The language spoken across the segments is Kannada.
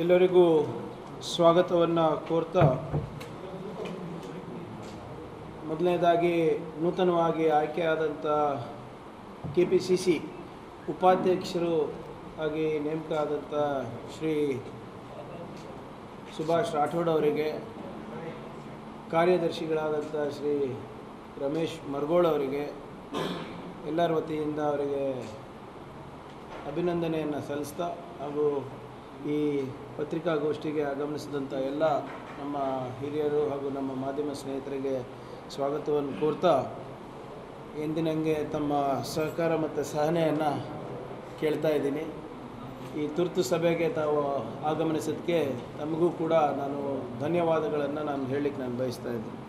ಎಲ್ಲರಿಗೂ ಸ್ವಾಗತವನ್ನು ಕೋರ್ತಾ ಮೊದಲನೇದಾಗಿ ನೂತನವಾಗಿ ಆಯ್ಕೆಯಾದಂಥ ಕೆ ಪಿ ಸಿ ಸಿ ಉಪಾಧ್ಯಕ್ಷರು ಆಗಿ ನೇಮಕ ಆದಂಥ ಶ್ರೀ ಸುಭಾಷ್ ರಾಠೋಡ್ ಅವರಿಗೆ ಕಾರ್ಯದರ್ಶಿಗಳಾದಂಥ ಶ್ರೀ ರಮೇಶ್ ಮರಗೋಳ್ ಅವರಿಗೆ, ಎಲ್ಲರ ವತಿಯಿಂದ ಅವರಿಗೆ ಅಭಿನಂದನೆಯನ್ನು ಸಲ್ಲಿಸ್ತಾ ಹಾಗೂ ಈ ಪತ್ರಿಕಾಗೋಷ್ಠಿಗೆ ಆಗಮನಿಸಿದಂಥ ಎಲ್ಲ ನಮ್ಮ ಹಿರಿಯರು ಹಾಗೂ ನಮ್ಮ ಮಾಧ್ಯಮ ಸ್ನೇಹಿತರಿಗೆ ಸ್ವಾಗತವನ್ನು ಕೋರ್ತಾ ಎಂದಿನಂಗೆ ತಮ್ಮ ಸಹಕಾರ ಮತ್ತು ಸಹನೆಯನ್ನು ಕೇಳ್ತಾ ಇದ್ದೀನಿ. ಈ ತುರ್ತು ಸಭೆಗೆ ತಾವು ಆಗಮನಿಸೋದಕ್ಕೆ ತಮಗೂ ಕೂಡ ನಾನು ಧನ್ಯವಾದಗಳನ್ನು ನಾನು ಹೇಳಲಿಕ್ಕೆ ನಾನು ಬಯಸ್ತಾ ಇದ್ದೀನಿ.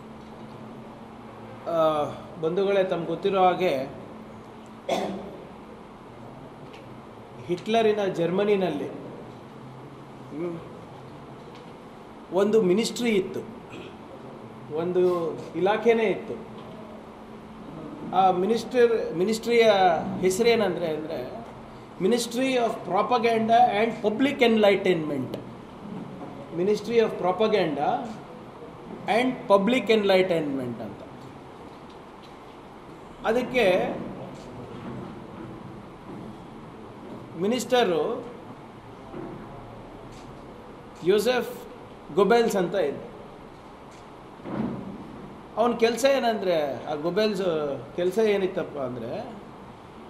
ಬಂಧುಗಳೇ, ತಮ್ಗೆ ಗೊತ್ತಿರೋ ಹಾಗೆ ಹಿಟ್ಲರಿನ ಜರ್ಮನಿನಲ್ಲಿ ಒಂದು ಮಿನಿಸ್ಟ್ರಿ ಇತ್ತು. ಒಂದು ಇಲಾಖೆನೇ ಇತ್ತು. ಆ ಮಿನಿಸ್ಟರ್, ಮಿನಿಸ್ಟ್ರಿಯ ಹೆಸರೇನಂದರೆ ಅಂದರೆ ministry of propaganda and public enlightenment. Ministry of propaganda and public enlightenment ಅಂತ. ಅದಕ್ಕೆ ಮಿನಿಸ್ಟರು ಯೋಸೆಫ್ ಗೊಬೆಲ್ಸ್ ಅಂತ ಇದೆ ಅವನ ಕೆಲಸ ಏನಂದರೆ, ಆ ಗೊಬೆಲ್ಸ್ ಕೆಲಸ ಏನಿತ್ತಪ್ಪ ಅಂದರೆ,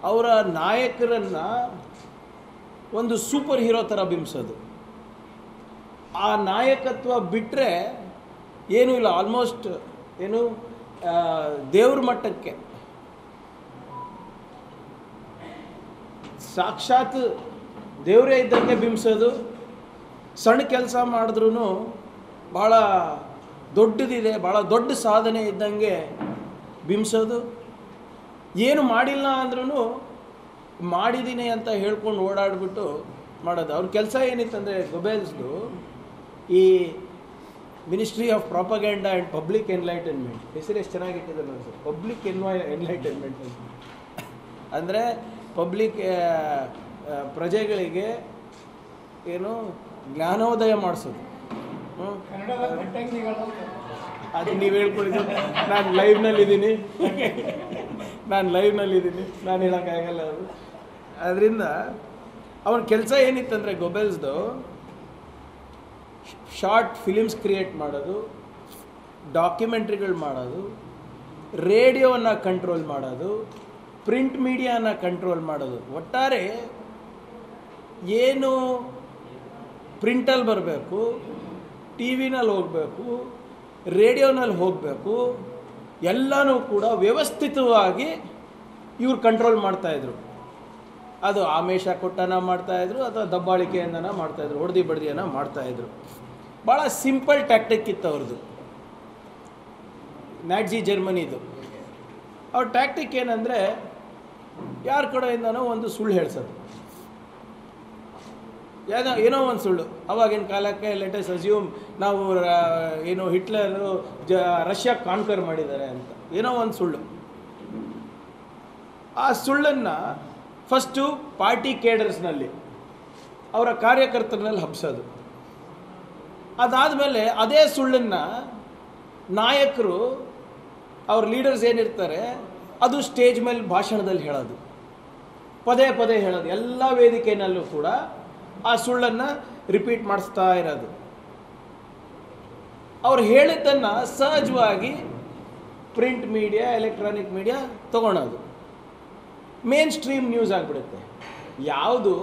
ಅವರ ನಾಯಕರನ್ನು ಒಂದು ಸೂಪರ್ ಹೀರೋ ಥರ ಬಿಂಬಿಸೋದು. ಆ ನಾಯಕತ್ವ ಬಿಟ್ಟರೆ ಏನೂ ಇಲ್ಲ, ಆಲ್ಮೋಸ್ಟ್ ಏನು ದೇವ್ರ ಮಟ್ಟಕ್ಕೆ. ಸಾಕ್ಷಾತ್ ದೇವರೇ ಇದ್ದಂಗೆ ಬಿಂಬಿಸೋದು. ಸಣ್ಣ ಕೆಲಸ ಮಾಡಿದ್ರೂ ಭಾಳ ದೊಡ್ಡದಿದೆ, ಭಾಳ ದೊಡ್ಡ ಸಾಧನೆ ಇದ್ದಂಗೆ ಬಿಂಬಿಸೋದು. ಏನು ಮಾಡಿಲ್ಲ ಅಂದ್ರೂ ಮಾಡಿದ್ದೀನಿ ಅಂತ ಹೇಳ್ಕೊಂಡು ಓಡಾಡ್ಬಿಟ್ಟು ಮಾಡೋದು. ಅವ್ರ ಕೆಲಸ ಏನಿತ್ತಂದರೆ ಗೊಬೆಲ್ಸ್ದು ಈ ministry of propaganda and public enlightenment ಹೆಸರು ಎಷ್ಟು ಚೆನ್ನಾಗಿಟ್ಟಿದ್ದಾರೆ ಸರ್. ಪಬ್ಲಿಕ್ ಎನ್ವಾಯ್ ಎನ್ಲೈಟನ್ಮೆಂಟ್ ಅಂದರೆ ಪಬ್ಲಿಕ್ ಪ್ರಜೆಗಳಿಗೆ ಏನು ಜ್ಞಾನೋದಯ ಮಾಡಿಸೋದು? ಅದು ನೀವು ಹೇಳ್ಕೊಳಿದ್ದು. ನಾನು ಲೈವ್ನಲ್ಲಿದ್ದೀನಿ ನಾನು ಲೈವ್ನಲ್ಲಿದ್ದೀನಿ ನಾನು ಹೇಳೋಕ್ಕಾಗಲ್ಲ ಅದು. ಅದರಿಂದ ಅವನ ಕೆಲಸ ಏನಿತ್ತಂದರೆ ಗೊಬೆಲ್ಸ್ದು ಶಾರ್ಟ್ ಫಿಲಿಮ್ಸ್ ಕ್ರಿಯೇಟ್ ಮಾಡೋದು ಡಾಕ್ಯುಮೆಂಟ್ರಿಗಳು ಮಾಡೋದು ರೇಡಿಯೋವನ್ನು ಕಂಟ್ರೋಲ್ ಮಾಡೋದು ಪ್ರಿಂಟ್ ಮೀಡಿಯಾನ ಕಂಟ್ರೋಲ್ ಮಾಡೋದು. ಒಟ್ಟಾರೆ ಏನು ಪ್ರಿಂಟಲ್ಲಿ ಬರಬೇಕು ಟಿ ವಿನಲ್ಲಿ ಹೋಗಬೇಕು, ರೇಡಿಯೋನಲ್ಲಿ ಹೋಗಬೇಕು, ಎಲ್ಲನೂ ಕೂಡ ವ್ಯವಸ್ಥಿತವಾಗಿ ಇವ್ರು ಕಂಟ್ರೋಲ್ ಮಾಡ್ತಾಯಿದ್ರು ಅದು ಆಮೇಶ ಕೊಟ್ಟನ ಮಾಡ್ತಾಯಿದ್ರು ಅಥವಾ ದಬ್ಬಾಳಿಕೆಯಿಂದನ ಮಾಡ್ತಾಯಿದ್ರು ಹೊಡೆದಿ ಬಡ್ದಿಯನ್ನು ಮಾಡ್ತಾಯಿದ್ರು ಭಾಳ ಸಿಂಪಲ್ ಟ್ಯಾಕ್ಟಿಕ್ ಇತ್ತು ಅವ್ರದ್ದು ನ್ಯಾಟ್ಜಿ ಜರ್ಮನಿದು ಅವ್ರ ಟ್ಯಾಕ್ಟಿಕ್ ಏನಂದರೆ, ಯಾರ ಕಡೆಯಿಂದನೋ ಒಂದು ಸುಳ್ಳು ಹೇಳ್ಸೋದು. ಏನೋ ಏನೋ ಒಂದು ಸುಳ್ಳು. ಅವಾಗಿನ ಕಾಲಕ್ಕೆ ಲೇಟೆಸ್ಟ್ ಅಸ್ಯೂಮ್ ನಾವು ಏನು ಹಿಟ್ಲರು ಜ, ರಷ್ಯಾ ಕಾನ್ಕರ್ ಮಾಡಿದ್ದಾರೆ ಅಂತ. ಏನೋ ಒಂದು ಸುಳ್ಳು. ಆ ಸುಳ್ಳನ್ನು ಫಸ್ಟು ಪಾರ್ಟಿ ಕೇಡರ್ಸ್ನಲ್ಲಿ ಅವರ ಕಾರ್ಯಕರ್ತರಲ್ಲಿ ಹಬ್ಸೋದು. ಅದಾದಮೇಲೆ ಅದೇ ಸುಳ್ಳನ್ನು ನಾಯಕರು, ಅವ್ರ ಲೀಡರ್ಸ್ ಏನಿರ್ತಾರೆ, ಅದು ಸ್ಟೇಜ್ ಮೇಲೆ ಭಾಷಣದಲ್ಲಿ ಹೇಳೋದು. ಪದೇ ಪದೇ ಹೇಳೋದು. ಎಲ್ಲ ವೇದಿಕೆಯಲ್ಲೂ ಕೂಡ ಆ ಸುಳ್ಳನ್ನು ರಿಪೀಟ್ ಮಾಡಿಸ್ತಾ ಇರೋದು. ಅವ್ರು ಹೇಳಿದ್ದನ್ನು ಸಹಜವಾಗಿ ಪ್ರಿಂಟ್ ಮೀಡಿಯಾ ಎಲೆಕ್ಟ್ರಾನಿಕ್ ಮೀಡಿಯಾ ತಗೊಳೋದು. ಮೇನ್ ಸ್ಟ್ರೀಮ್ ನ್ಯೂಸ್ ಆಗಿಬಿಡುತ್ತೆ. ಯಾವುದು?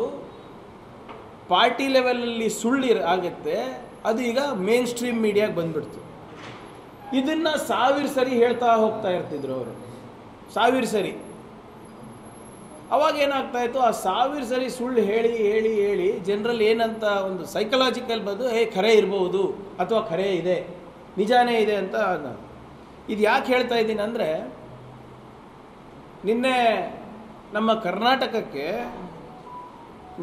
ಪಾರ್ಟಿ ಲೆವೆಲಲ್ಲಿ ಸುಳ್ಳು ಆಗುತ್ತೆ, ಅದು ಈಗ ಮೇನ್ ಸ್ಟ್ರೀಮ್ ಮೀಡಿಯಾಗೆ ಬಂದ್ಬಿಡ್ತು. ಇದನ್ನು ಸಾವಿರ ಸರಿ ಹೇಳ್ತಾ ಹೋಗ್ತಾ ಇರ್ತಿದ್ರು ಅವರು. ಸಾವಿರ ಸರಿ. ಅವಾಗ ಏನಾಗ್ತಾ ಇತ್ತು ಆ ಸಾವಿರ ಸರಿ ಸುಳ್ಳು ಹೇಳಿ ಹೇಳಿ ಹೇಳಿ ಜನರಲ್ಲಿ ಏನಂತ ಒಂದು ಸೈಕಲಾಜಿಕಲ್ ಬಂದು ಏ, ಖರೆ ಇರ್ಬೋದು ಅಥವಾ ಖರೆ ಇದೆ, ನಿಜಾನೇ ಇದೆ ಅಂತ. ಇದು ಯಾಕೆ ಹೇಳ್ತಾ ಇದ್ದೀನಿ ಅಂದರೆ, ನಿನ್ನೆ ನಮ್ಮ ಕರ್ನಾಟಕಕ್ಕೆ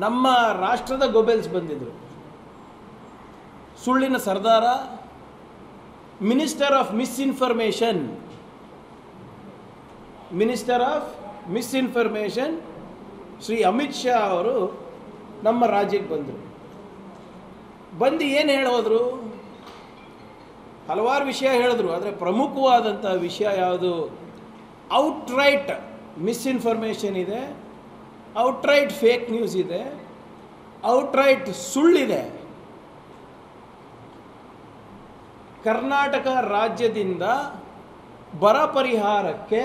ನಮ್ಮ ರಾಷ್ಟ್ರದ ಗೊಬೆಲ್ಸ್ ಬಂದಿದ್ರು ಸುಳ್ಳಿನ ಸರ್ದಾರ, minister of misinformation, minister of misinformation Shri Amit Shah ಅವರು ನಮ್ಮ ರಾಜ್ಯಕ್ಕೆ ಬಂದರು. ಬಂದು ಏನು ಹೇಳೋದ್ರು? ಹಲವಾರು ವಿಷಯ ಹೇಳಿದ್ರು, ಆದರೆ ಪ್ರಮುಖವಾದಂಥ ವಿಷಯ ಯಾವುದು? ಔಟ್ರೈಟ್ ಮಿಸ್ಇನ್ಫಾರ್ಮೇಷನ್ ಇದೆ ಔಟ್ರೈಟ್ ಫೇಕ್ ನ್ಯೂಸ್ ಇದೆ ಔಟ್ರೈಟ್ ಸುಳ್ಳಿದೆ. ಕರ್ನಾಟಕ ರಾಜ್ಯದಿಂದ ಬರ ಪರಿಹಾರಕ್ಕೆ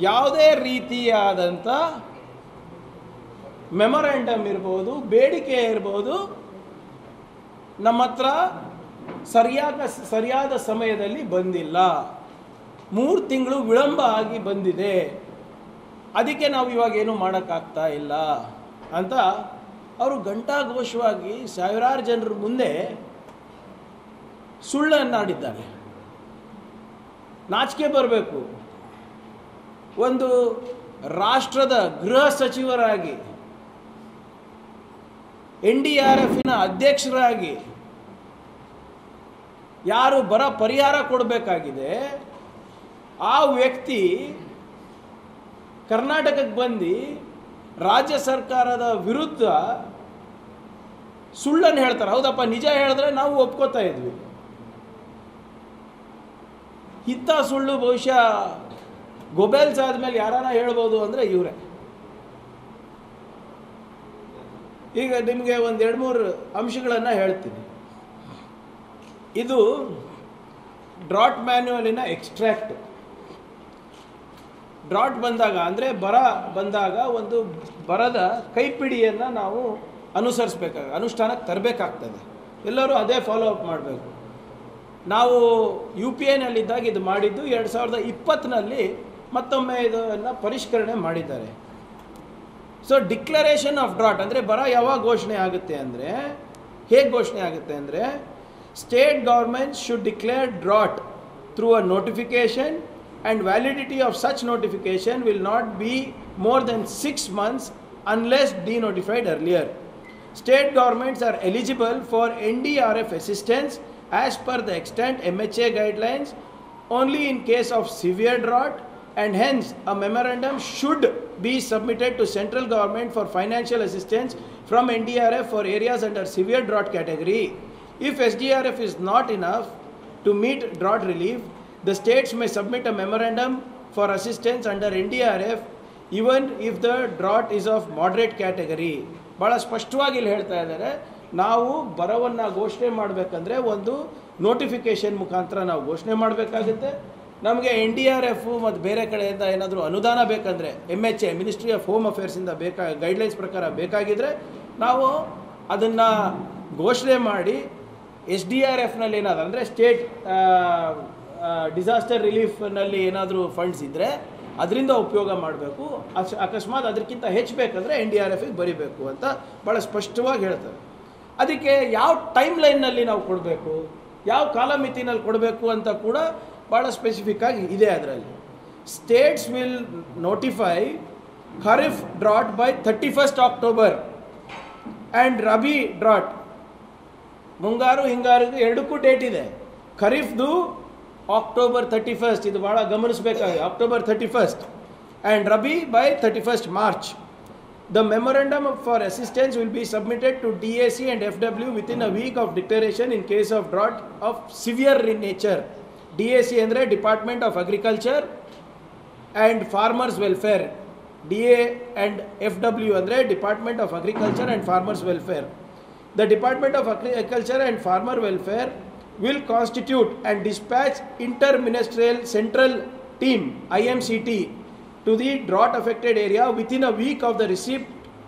ಯಾವುದೇ ರೀತಿಯಾದಂಥ ಮೆಮೊರ್ಯಾಂಡಮ್ ಇರ್ಬೋದು, ಬೇಡಿಕೆ ಇರ್ಬೋದು, ನಮ್ಮ ಹತ್ರ ಸರಿಯಾದ ಸರಿಯಾದ ಸಮಯದಲ್ಲಿ ಬಂದಿಲ್ಲ. ಮೂರು ತಿಂಗಳು ವಿಳಂಬ ಆಗಿ ಬಂದಿದೆ. ಅದಕ್ಕೆ ನಾವು ಇವಾಗ ಏನು ಮಾಡೋಕ್ಕಾಗ್ತಾ ಇಲ್ಲ ಅಂತ ಅವರು ಘಂಟಾಘೋಷವಾಗಿ ಸಾವಿರಾರು ಜನರ ಮುಂದೆ ಸುಳ್ಳನ್ನಾಡಿದ್ದಾರೆ. ನಾಚಿಕೆ ಬರಬೇಕು. ಒಂದು ರಾಷ್ಟ್ರದ ಗೃಹ ಸಚಿವರಾಗಿ, ಎನ್ ಡಿ ಆರ್ ಎಫಿನ ಅಧ್ಯಕ್ಷರಾಗಿ ಯಾರು ಬರ ಪರಿಹಾರ ಕೊಡಬೇಕಾಗಿದೆ, ಆ ವ್ಯಕ್ತಿ ಕರ್ನಾಟಕಕ್ಕೆ ಬಂದು ರಾಜ್ಯ ಸರ್ಕಾರದ ವಿರುದ್ಧ ಸುಳ್ಳನ್ನು ಹೇಳ್ತಾರೆ. ಹೌದಪ್ಪ, ನಿಜ ಹೇಳಿದ್ರೆ ನಾವು ಒಪ್ಕೋತಾ ಇದ್ವಿ. ಇತ್ತ ಸುಳ್ಳು ಬಹುಶಃ ಗೊಬೆಲ್ಸ್ ಆದಮೇಲೆ ಯಾರಾನ ಹೇಳ್ಬೋದು ಅಂದರೆ ಇವರೇ. ಈಗ ನಿಮಗೆ ಒಂದು ಎರಡು ಮೂರು ಅಂಶಗಳನ್ನು ಹೇಳ್ತೀನಿ. ಇದು ಡ್ರಾಟ್ ಮ್ಯಾನ್ಯುವಲಿನ ಎಕ್ಸ್ಟ್ರಾಕ್ಟ್. ಡ್ರಾಟ್ ಬಂದಾಗ ಅಂದರೆ ಬರ ಬಂದಾಗ ಒಂದು ಬರದ ಕೈಪಿಡಿಯನ್ನು ನಾವು ಅನುಸರಿಸ್ಬೇಕಾಗ ಅನುಷ್ಠಾನಕ್ಕೆ ತರಬೇಕಾಗ್ತದೆ. ಎಲ್ಲರೂ ಅದೇ ಫಾಲೋ ಅಪ್ ಮಾಡಬೇಕು. ನಾವು ಯು ಪಿ ಎನಲ್ಲಿದ್ದಾಗ ಇದು ಮಾಡಿದ್ದು ಎರಡು ಸಾವಿರದ ಇಪ್ಪತ್ತರಲ್ಲಿ ಮತ್ತೊಮ್ಮೆ ಇದನ್ನು ಪರಿಷ್ಕರಣೆ ಮಾಡಿದ್ದಾರೆ. ಸೊ ಡಿಕ್ಲರೇಷನ್ ಆಫ್ ಡ್ರಾಟ್ ಅಂದರೆ ಬರ ಯಾವಾಗ ಘೋಷಣೆ ಆಗುತ್ತೆ ಅಂದರೆ, ಹೇಗೆ ಘೋಷಣೆ ಆಗುತ್ತೆ ಅಂದರೆ state government should declare drought through a notification and validity of such notification will not be more than six months unless denotified earlier state governments are eligible for N D R F assistance as per the extent M H A guidelines only in case of severe drought and hence a memorandum should be submitted to central government for financial assistance from NDRF for areas under severe drought category. If SDRF is not enough to meet drought relief, the states may submit a memorandum for assistance under NDRF even if the drought is of moderate category. ಭಾಳ ಸ್ಪಷ್ಟವಾಗಿ ಇಲ್ಲಿ ಹೇಳ್ತಾ ಇದ್ದಾರೆ ನಾವು ಬರವನ್ನು ಘೋಷಣೆ ಮಾಡಬೇಕಂದ್ರೆ ಒಂದು ನೋಟಿಫಿಕೇಶನ್ ಮುಖಾಂತರ ನಾವು ಘೋಷಣೆ ಮಾಡಬೇಕಾಗುತ್ತೆ ನಮಗೆ ಎನ್ ಡಿ ಆರ್ ಎಫ್ ಮತ್ತು ಬೇರೆ ಕಡೆಯಿಂದ ಏನಾದರೂ ಅನುದಾನ ಬೇಕಂದರೆ M H A ministry of home ಅಫೇರ್ಸಿಂದ ಬೇಕಾ ಗೈಡ್ಲೈನ್ಸ್ ಪ್ರಕಾರ ಬೇಕಾಗಿದ್ದರೆ ನಾವು ಅದನ್ನು ಘೋಷಣೆ ಮಾಡಿ ಎಸ್ ಡಿ ಆರ್ ಎಫ್ನಲ್ಲಿ ಏನಾದರೂ, ಅಂದರೆ ಸ್ಟೇಟ್ ಡಿಸಾಸ್ಟರ್ ರಿಲೀಫ್ನಲ್ಲಿ ಏನಾದರೂ ಫಂಡ್ಸ್ ಇದ್ದರೆ ಅದರಿಂದ ಉಪಯೋಗ ಮಾಡಬೇಕು. ಅಶ್ ಅಕಸ್ಮಾತ್ ಅದಕ್ಕಿಂತ ಹೆಚ್ಚು ಬೇಕಂದರೆ ಎನ್ ಡಿ ಆರ್ ಎಫಿಗೆ ಬರಿಬೇಕು ಅಂತ ಭಾಳ ಸ್ಪಷ್ಟವಾಗಿ ಹೇಳ್ತಾರೆ. ಅದಕ್ಕೆ ಯಾವ ಟೈಮ್ ಲೈನ್ನಲ್ಲಿ ನಾವು ಕೊಡಬೇಕು? ಯಾವ ಕಾಲಮಿತಿನಲ್ಲಿ ಕೊಡಬೇಕು ಅಂತ ಕೂಡ ಭಾಳ ಸ್ಪೆಸಿಫಿಕ್ ಆಗಿ ಇದೆ ಅದರಲ್ಲಿ. States will notify kharif drought by thirty first October and rabi drought ಮುಂಗಾರು, ಹಿಂಗಾರು ಎರಡಕ್ಕೂ ಡೇಟ್ ಇದೆ. ಖರೀಫ್ದು ಅಕ್ಟೋಬರ್ ತರ್ಟಿ ಫಸ್ಟ್ ಇದು ಭಾಳ ಗಮನಿಸಬೇಕಾಗಿ October thirty first and rabi by thirty first March the memorandum for assistance will be submitted to D A C and F W within a week of declaration in case of drought of severe in nature D A C ಅಂದರೆ department of agriculture and farmers welfare D A and F W ಅಂದರೆ department of agriculture and farmers welfare The Department of Agriculture and Farmer Welfare will constitute and dispatch interministerial central team IMCT to the drought affected area within a week of the receipt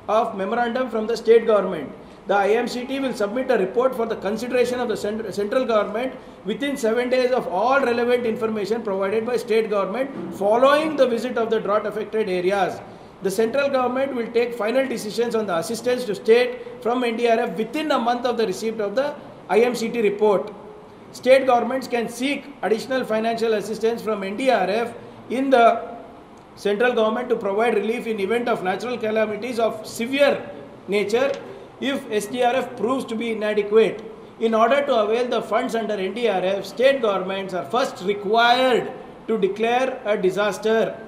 of memorandum from the state government. The IMCT will submit a report for the consideration of the cent- central government within seven days of all relevant information provided by state government following the visit of the drought affected areas. The central government will take final decisions on the assistance to state from NDRF within a month of the receipt of the IMCT report. State governments can seek additional financial assistance from NDRF in the central government to provide relief in event of natural calamities of severe nature if SDRF proves to be inadequate. In order to avail the funds under NDRF, state governments are first required to declare a disaster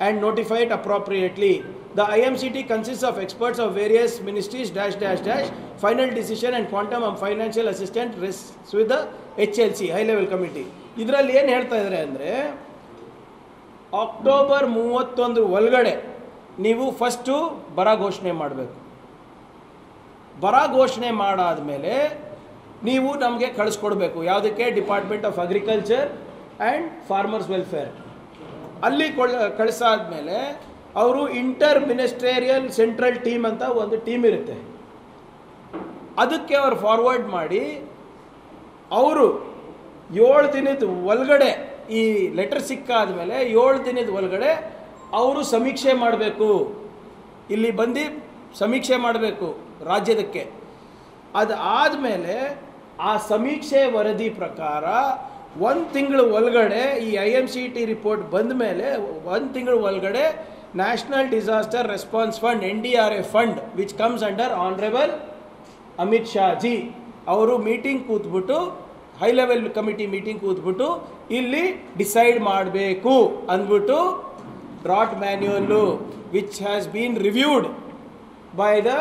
and notify it appropriately. The IMCT consists of experts of various ministries, dash, dash, dash. Final decision and quantum of financial assistance rests with the HLC, High Level Committee. ಇದರಲ್ಲಿ ಏನು ಹೇಳ್ತಾ ಇದ್ದಾರೆ ಅಂದರೆ ಅಕ್ಟೋಬರ್ ಮೂವತ್ತೊಂದು ಒಳಗಡೆ ನೀವು ಫಸ್ಟು ಬರ ಘೋಷಣೆ ಮಾಡಬೇಕು ಬರ ಘೋಷಣೆ ಮಾಡಾದ ಮೇಲೆ ನೀವು ನಮಗೆ ಕಳಿಸ್ಕೊಡ್ಬೇಕು. ಯಾವುದಕ್ಕೆ? Department of agriculture and farmers welfare ಅಲ್ಲಿ ಕಳಿಸಾದ ಮೇಲೆ ಅವರು ಇಂಟರ್ ಮಿನಿಸ್ಟ್ರೇರಿಯಲ್ ಸೆಂಟ್ರಲ್ ಟೀಮ್ ಅಂತ ಒಂದು ಟೀಮ್ ಇರುತ್ತೆ. ಅದಕ್ಕೆ ಅವರು ಫಾರ್ವರ್ಡ್ ಮಾಡಿ ಅವರು ಏಳು ದಿನದ ಒಳಗಡೆ ಈ ಲೆಟರ್ ಸಿಕ್ಕಾದ ಮೇಲೆ ಏಳು ದಿನದ ಒಳಗಡೆ ಅವರು ಸಮೀಕ್ಷೆ ಮಾಡಬೇಕು. ಇಲ್ಲಿ ಬಂದು ಸಮೀಕ್ಷೆ ಮಾಡಬೇಕು. ರಾಜ್ಯದಕ್ಕೆ. ಅದು ಆದಮೇಲೆ ಆ ಸಮೀಕ್ಷೆ ವರದಿ ಪ್ರಕಾರ ಒಂದು ತಿಂಗಳ ಒಳಗಡೆ ಈ I M C T report ಬಂದ ಮೇಲೆ ಒಂದು ತಿಂಗಳ ಒಳಗಡೆ national disaster response fund, N D R A fund which comes under honourable Amit Shah ji ಅವರು ಮೀಟಿಂಗ್ ಕೂತ್ಬಿಟ್ಟು ಹೈ ಲೆವೆಲ್ ಕಮಿಟಿ ಮೀಟಿಂಗ್ ಕೂತ್ಬಿಟ್ಟು ಇಲ್ಲಿ ಡಿಸೈಡ್ ಮಾಡಬೇಕು ಅಂದ್ಬಿಟ್ಟು drought manual which has been reviewed by the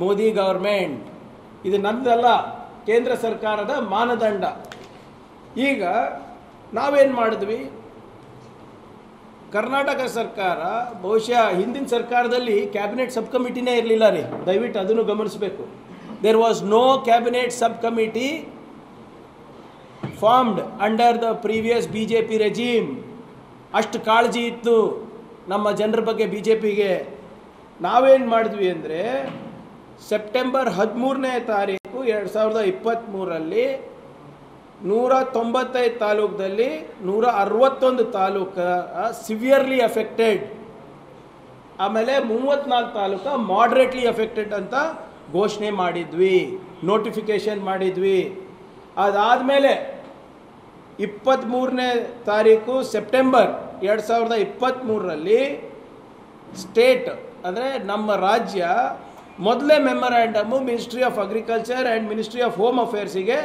Modi government ಇದು ನನ್ನದಲ್ಲ, ಕೇಂದ್ರ ಸರ್ಕಾರದ ಮಾನದಂಡ. ಈಗ ನಾವೇನು ಮಾಡಿದ್ವಿ? ಕರ್ನಾಟಕ ಸರ್ಕಾರ, ಬಹುಶಃ ಹಿಂದಿನ ಸರ್ಕಾರದಲ್ಲಿ ಕ್ಯಾಬಿನೆಟ್ ಸಬ್ ಕಮಿಟಿನೇ ಇರಲಿಲ್ಲ ರೀ. ದಯವಿಟ್ಟು ಅದನ್ನು ಗಮನಿಸಬೇಕು. There was no cabinet sub committee formed under the previous B J P regime ಅಷ್ಟು ಕಾಳಜಿ ಇತ್ತು ನಮ್ಮ ಜನರ ಬಗ್ಗೆ ಬಿ ಜೆ ಪಿಗೆ ನಾವೇನು ಮಾಡಿದ್ವಿ ಅಂದರೆ ಸೆಪ್ಟೆಂಬರ್ ಹದಿಮೂರನೇ ತಾರೀಕು ಎರಡು ಸಾವಿರದ ಇಪ್ಪತ್ತ್ಮೂರರಲ್ಲಿ ನೂರ ತೊಂಬತ್ತೈದು ತಾಲೂಕದಲ್ಲಿ ನೂರ ಅರವತ್ತೊಂದು ತಾಲೂಕ ಸಿವಿಯರ್ಲಿ ಎಫೆಕ್ಟೆಡ್ ಆಮೇಲೆ ಮೂವತ್ತ್ನಾಲ್ಕು ತಾಲೂಕ ಮಾಡ್ರೇಟ್ಲಿ ಎಫೆಕ್ಟೆಡ್ ಅಂತ ಘೋಷಣೆ ಮಾಡಿದ್ವಿ ನೋಟಿಫಿಕೇಶನ್ ಮಾಡಿದ್ವಿ. ಅದಾದಮೇಲೆ ಇಪ್ಪತ್ತ್ಮೂರನೇ ತಾರೀಕು ಸೆಪ್ಟೆಂಬರ್ ಎರಡು ಸಾವಿರದ ಇಪ್ಪತ್ತ್ಮೂರರಲ್ಲಿ ಸ್ಟೇಟ್ ಅಂದರೆ ನಮ್ಮ ರಾಜ್ಯ ಮೊದಲೇ memorandum ministry of agriculture and ministry of home ಅಫೇರ್ಸಿಗೆ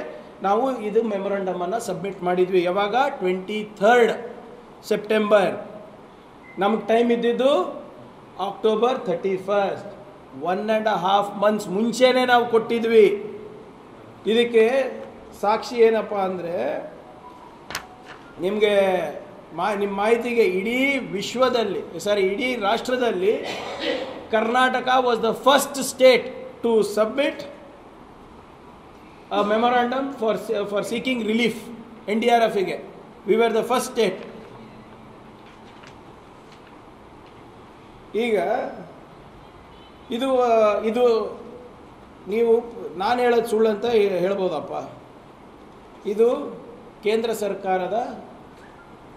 ನಾವು ಇದು ಮೆಮೊರಾಂಡಮನ್ನು ಸಬ್ಮಿಟ್ ಮಾಡಿದ್ವಿ. ಯಾವಾಗ? ಟ್ವೆಂಟಿ ಥರ್ಡ್ ಸೆಪ್ಟೆಂಬರ್ ನಮ್ಗೆ ಟೈಮ್ ಇದ್ದಿದ್ದು October thirty first one and half months ಮುಂಚೆನೇ ನಾವು ಕೊಟ್ಟಿದ್ವಿ. ಇದಕ್ಕೆ ಸಾಕ್ಷಿ ಏನಪ್ಪ ಅಂದರೆ ನಿಮಗೆ ಮಾ ನಿಮ್ಮ ಮಾಹಿತಿಗೆ ಇಡೀ ವಿಶ್ವದಲ್ಲಿ ಸಾರಿ ಇಡೀ ರಾಷ್ಟ್ರದಲ್ಲಿ Karnataka was the first state to submit a memorandum for, for seeking relief. NDRFಗೆ we were the first state. ಈಗ ಇದು ಇದು ನೀವು ನಾನು ಹೇಳೋದು ಸುಳ್ಳು ಅಂತ ಹೇ- ಹೇಳ್ಬೋದಪ್ಪ. ಇದು ಕೇಂದ್ರ ಸರ್ಕಾರದ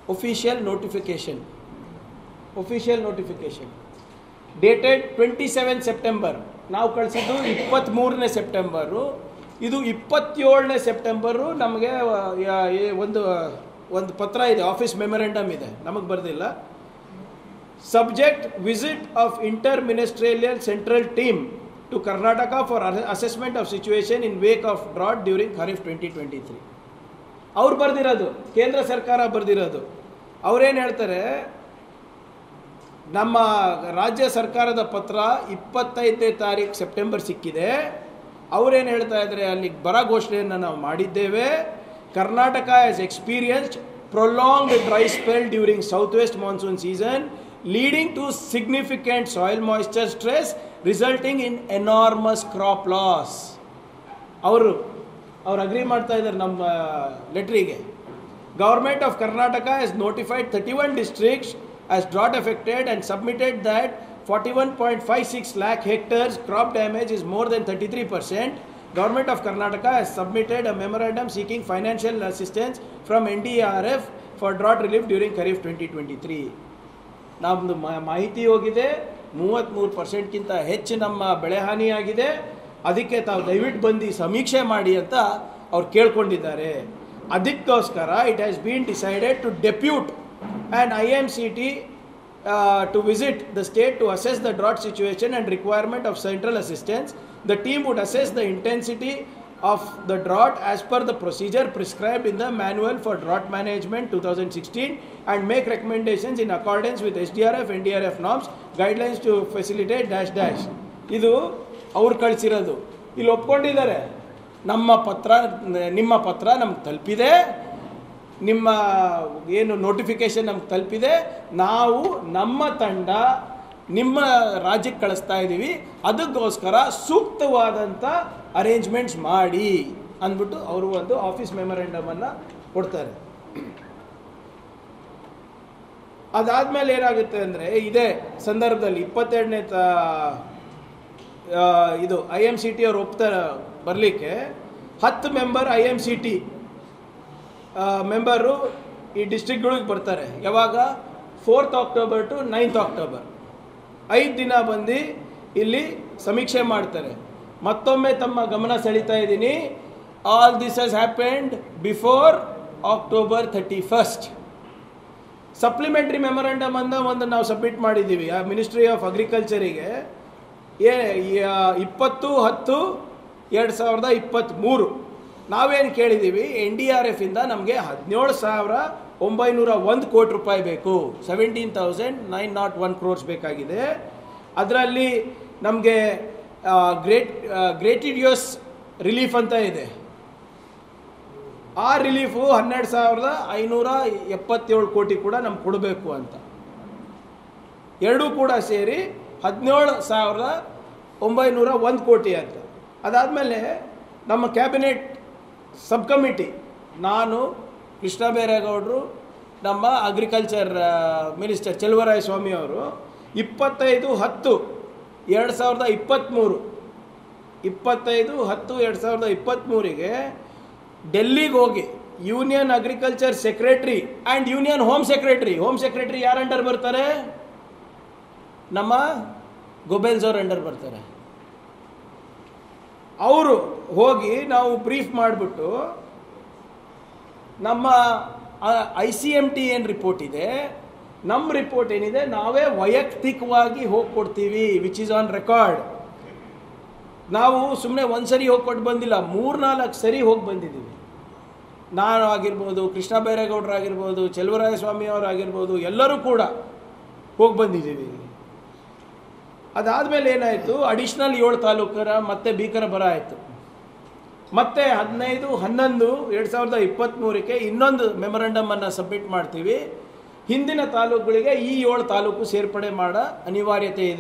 official notification official notification dated twenty seven September ನಾವು ಕಳಿಸಿದ್ದು ಇಪ್ಪತ್ತ್ಮೂರನೇ ಸೆಪ್ಟೆಂಬರು ಇದು ಇಪ್ಪತ್ತೇಳನೇ ಸೆಪ್ಟೆಂಬರು ನಮಗೆ ಒಂದು ಒಂದು ಪತ್ರ ಇದೆ ಆಫೀಸ್ ಮೆಮೊರೆಂಡಮ್ ಇದೆ. ನಮಗೆ ಬರೆದಿಲ್ಲ. Subject visit of inter ministerial central team to Karnataka for assessment of situation in wake of drought during kharif twenty twenty three ಅವ್ರು ಬರೆದಿರೋದು, ಕೇಂದ್ರ ಸರ್ಕಾರ ಬರೆದಿರೋದು. ಅವ್ರೇನು ಹೇಳ್ತಾರೆ ನಮ್ಮ ರಾಜ್ಯ ಸರ್ಕಾರದ ಪತ್ರ ಇಪ್ಪತ್ತೈದನೇ ತಾರೀಕು ಸೆಪ್ಟೆಂಬರ್ ಸಿಕ್ಕಿದೆ. ಅವರೇನು ಹೇಳ್ತಾ ಇದ್ದಾರೆ ಅಲ್ಲಿ ಬರ ಘೋಷಣೆಯನ್ನು ನಾವು ಮಾಡಿದ್ದೇವೆ. Karnataka has experienced prolonged dry spell during south west monsoon season leading to significant soil moisture stress resulting in enormous crop loss ಅವರು, ಅವ್ರು ಅಗ್ರಿ ಮಾಡ್ತಾ ಇದ್ದಾರೆ ನಮ್ಮ, ಲೆಟ್ರಿಗೆ. Government of Karnataka has notified 31 districts as drought affected and submitted that 41.56 lakh hectares crop damage is more than 33%. Government of Karnataka has submitted a memorandum seeking financial assistance from NDRF for drought relief during Kharif 2023. ನಮ್ಮದು ಮಾಹಿತಿ ಹೋಗಿದೆ ಮೂವತ್ತ್ಮೂರು ಪರ್ಸೆಂಟ್ಗಿಂತ ಹೆಚ್ಚು ನಮ್ಮ ಬೆಳೆ ಹಾನಿಯಾಗಿದೆ ಅದಕ್ಕೆ ತಾವು ದಯವಿಟ್ಟು ಬಂದು ಸಮೀಕ್ಷೆ ಮಾಡಿ ಅಂತ ಅವ್ರು ಕೇಳ್ಕೊಂಡಿದ್ದಾರೆ ಅದಕ್ಕೋಸ್ಕರ it has been decided to depute and IMCT uh, to visit the state to assess the drought situation and requirement of central assistance. The team would assess the intensity of the drought as per the procedure prescribed in the manual for drought management 2016 and make recommendations in accordance with SDRF NDRF norms guidelines to facilitate dash dash ಇದು ಅವ್ರು ಕಳಿಸಿರೋದು ಇಲ್ಲಿ ಒಪ್ಕೊಂಡಿದ್ದಾರೆ ನಮ್ಮ ಪತ್ರ ನಿಮ್ಮ ಪತ್ರ ನಮ್ಗೆ ತಲುಪಿದೆ ನಿಮ್ಮ ಏನು ನೋಟಿಫಿಕೇಶನ್ ನಮ್ಗೆ ತಲುಪಿದೆ, ನಾವು ನಮ್ಮ ತಂಡ ನಿಮ್ಮ ರಾಜ್ಯಕ್ಕೆ ಕಳಿಸ್ತಾ ಇದ್ದೀವಿ ಅದಕ್ಕೋಸ್ಕರ ಸೂಕ್ತವಾದಂಥ ಅರೇಂಜ್ಮೆಂಟ್ಸ್ ಮಾಡಿ ಅಂದ್ಬಿಟ್ಟು ಅವರು ಒಂದು ಆಫೀಸ್ ಮೆಮೊರೆಂಡಮನ್ನು ಕೊಡ್ತಾರೆ. ಅದಾದಮೇಲೆ ಏನಾಗುತ್ತೆ ಅಂದರೆ, ಇದೇ ಸಂದರ್ಭದಲ್ಲಿ ಇಪ್ಪತ್ತೆರಡನೇ ತ ಇದು ಐ ಎಂ ಸಿ ಟಿ ಅವ್ರು ಒಪ್ತಾರೆ ಬರಲಿಕ್ಕೆ, ಹತ್ತು member I M C T member ಈ ಡಿಸ್ಟಿಕ್ಗಳಿಗೆ ಬರ್ತಾರೆ. ಯಾವಾಗ? Fourth October to ninth October. ಐದು ದಿನ ಬಂದು ಇಲ್ಲಿ ಸಮೀಕ್ಷೆ ಮಾಡ್ತಾರೆ. ಮತ್ತೊಮ್ಮೆ ತಮ್ಮ ಗಮನ ಸೆಳೀತಾ ಇದ್ದೀನಿ. All this has happened before October thirty first supplementary memorandum ಅಂತ ಒಂದು ನಾವು ಸಬ್ಮಿಟ್ ಮಾಡಿದ್ದೀವಿ. ಆ ಮಿನಿಸ್ಟ್ರಿ ಆಫ್ ಅಗ್ರಿಕಲ್ಚರಿಗೆ ಏ ಇಪ್ಪತ್ತು, ಹತ್ತು, ಎರಡು ಸಾವಿರದ ಇಪ್ಪತ್ತ್ಮೂರು ನಾವೇನು ಕೇಳಿದ್ದೀವಿ ಎನ್ ಡಿ ಆರ್ ಎಫಿಂದ ನಮಗೆ ಹದಿನೇಳು ಸಾವಿರ ಒಂಬೈನೂರ ಒಂದು ಕೋಟಿ ರೂಪಾಯಿ ಬೇಕು. Seventeen thousand nine not one crores ಬೇಕಾಗಿದೆ. ಅದರಲ್ಲಿ ನಮಗೆ ಗ್ರೇಟ್ ಗ್ರೇಟಿಡಿಯೋಸ್ ರಿಲೀಫ್ ಅಂತ ಇದೆ. ಆ ರಿಲೀಫು ಹನ್ನೆರಡು ಸಾವಿರದ ಐನೂರ ಎಪ್ಪತ್ತೇಳು ಕೋಟಿ ಕೂಡ ನಮ್ಗೆ ಕೊಡಬೇಕು ಅಂತ. ಎರಡೂ ಕೂಡ ಸೇರಿ ಹದಿನೇಳು ಸಾವಿರದ ಒಂಬೈನೂರ ಒಂದು ಕೋಟಿ ಅಂತ. ಅದಾದಮೇಲೆ ನಮ್ಮ ಕ್ಯಾಬಿನೆಟ್ ಸಬ್ ಕಮಿಟಿ ನಾನು ಕೃಷ್ಣ ಬೈರೇಗೌಡರು, ನಮ್ಮ ಅಗ್ರಿಕಲ್ಚರ್ ಮಿನಿಸ್ಟರ್ ಚೆಲುವರಾಯ ಸ್ವಾಮಿ ಅವರು ಇಪ್ಪತ್ತೈದು ಹತ್ತು ಎರಡು ಸಾವಿರದ ಇಪ್ಪತ್ತ್ಮೂರು ಇಪ್ಪತ್ತೈದು ಹತ್ತು ಎರಡು ಸಾವಿರದ ಇಪ್ಪತ್ತ್ಮೂರಿಗೆ ಡೆಲ್ಲಿಗೆ ಹೋಗಿ union agriculture secretary and union home secretary home secretary ಯಾರ ಅಂಡರ್ ಬರ್ತಾರೆ? ನಮ್ಮ ಗೊಬೆಲ್ಸ್ ಅವ್ರ ಅಂಡರ್ ಬರ್ತಾರೆ. ಅವರು ಹೋಗಿ ನಾವು ಬ್ರೀಫ್ ಮಾಡಿಬಿಟ್ಟು ನಮ್ಮ ಐ ಸಿ ಎಂ ಟಿ ಏನು ರಿಪೋರ್ಟ್ ಇದೆ? ನಮ್ಮ ರಿಪೋರ್ಟ್ ಏನಿದೆ? ನಾವೇ ವೈಯಕ್ತಿಕವಾಗಿ ಹೋಗಿ ಕೊಡ್ತೀವಿ ವಿಚ್ ಈಸ್ ಆನ್ ರೆಕಾರ್ಡ್ ನಾವು ಸುಮ್ಮನೆ ಒಂದು ಸರಿ ಹೋಗಿ ಕೊಟ್ಟು ಬಂದಿಲ್ಲ ಮೂರ್ನಾಲ್ಕು ಸರಿ ಹೋಗಿ ಬಂದಿದ್ದೀವಿ ನಾನು ಆಗಿರ್ಬೋದು, ಕೃಷ್ಣ ಬೈರೇಗೌಡರಾಗಿರ್ಬೋದು ಚೆಲುವರಾಯ ಸ್ವಾಮಿ ಅವರಾಗಿರ್ಬೋದು, ಎಲ್ಲರೂ ಕೂಡ ಹೋಗಿ ಬಂದಿದ್ದೀವಿ ಅದಾದಮೇಲೆ ಏನಾಯಿತು? ಅಡಿಷ್ನಲ್ ಏಳು ತಾಲೂಕರ ಮತ್ತೆ ಭೀಕರ ಬರ ಆಯಿತು. ಮತ್ತೆ ಹದಿನೈದು, ಹನ್ನೊಂದು, ಎರಡು ಸಾವಿರದ ಇಪ್ಪತ್ತ್ಮೂರಕ್ಕೆ ಇನ್ನೊಂದು ಮೆಮೊರಂಡಮನ್ನು ಸಬ್ಮಿಟ್ ಮಾಡ್ತೀವಿ. ಹಿಂದಿನ ತಾಲೂಕುಗಳಿಗೆ ಈ ಏಳು ತಾಲೂಕು ಸೇರ್ಪಡೆ ಮಾಡೋ ಅನಿವಾರ್ಯತೆ ಇದೆ.